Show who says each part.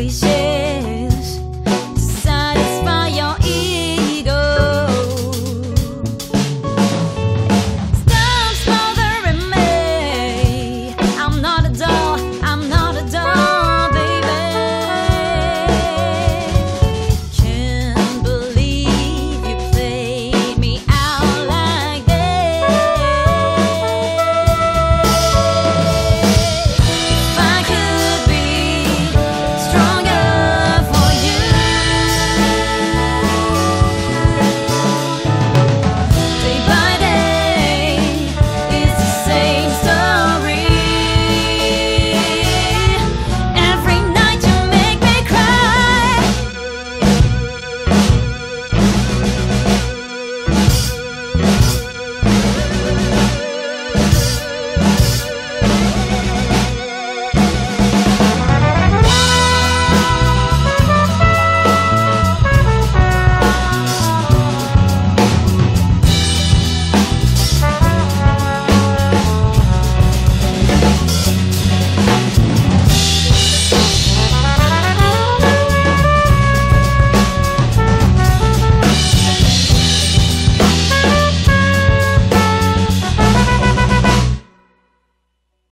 Speaker 1: we